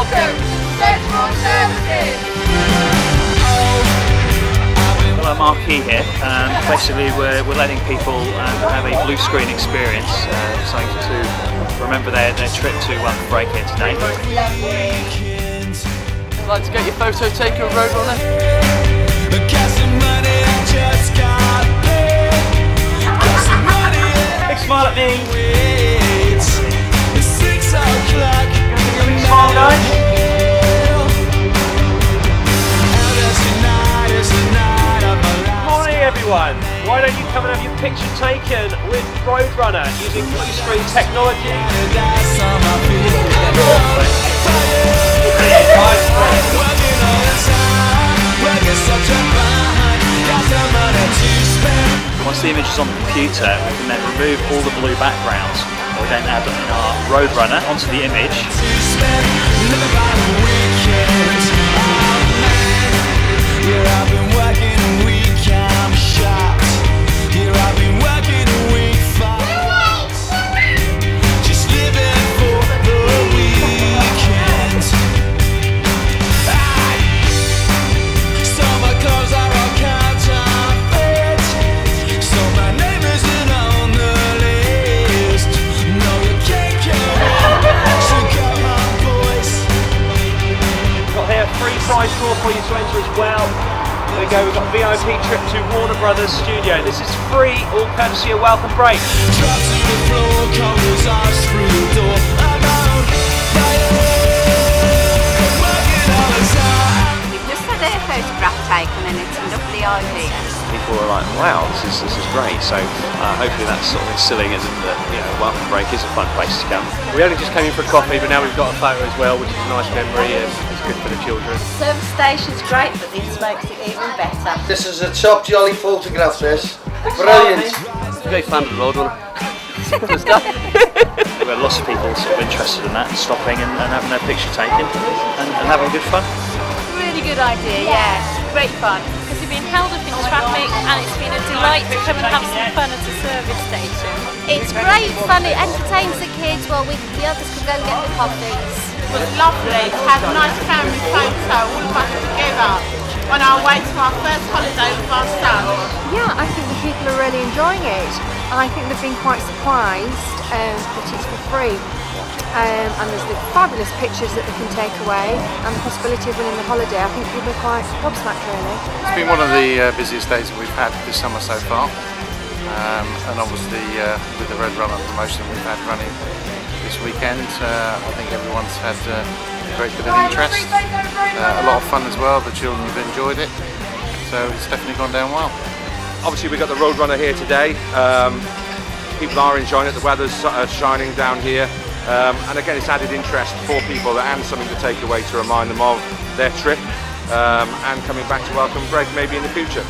Central Services! Well, marquee here. Um, basically, we're, we're letting people um, have a blue screen experience, uh, something to remember their, their trip to um, break here today. I'd like to get your photo taken, Roadrunner. Big Everyone! Why don't you come and have your picture taken with Roadrunner using blue screen technology? Once the image is on the computer, we can then remove all the blue backgrounds. We then add our Roadrunner onto the image. For you to enter as well. There we go, we've got a VIP trip to Warner Brothers Studio. This is free, all courtesy of Welcome Break. We've just had a photograph taken and it's a lovely idea. people were like, wow, this is this is great. So uh, hopefully that's sort of instilling in that you know, Welcome Break is a fun place to come. We only just came in for a coffee, but now we've got a photo as well, which is a nice memory and good for the children. Service station's great, but this makes it even better. This is a top jolly photograph, this. Brilliant. Great fan of the Roadrunner. There were lots of people sort of interested in that, stopping and, and having their picture taken and, and having good fun. Really good idea, yeah. Great fun. Because you've been held up in traffic and it's been a delight to come and have some fun at a service station. It's great fun, it entertains the kids while we, the others can go and get the coffees. It was lovely Had nice family photo, all of us together, on our way to our first holiday with our son. Yeah, I think the people are really enjoying it. I think they've been quite surprised um, that it's for free. Um, and there's the fabulous pictures that they can take away and the possibility of winning the holiday. I think people are quite gobsmacked really. It's been one of the uh, busiest days that we've had this summer so far. Um, and obviously uh, with the Roadrunner promotion we've had running this weekend, uh, I think everyone's had uh, a great bit of interest. Uh, a lot of fun as well, the children have enjoyed it. So it's definitely gone down well. Obviously, we've got the Roadrunner here today. Um, people are enjoying it. The weather's uh, shining down here. Um, and again, it's added interest for people and something to take away to remind them of their trip um, and coming back to Welcome Break maybe in the future.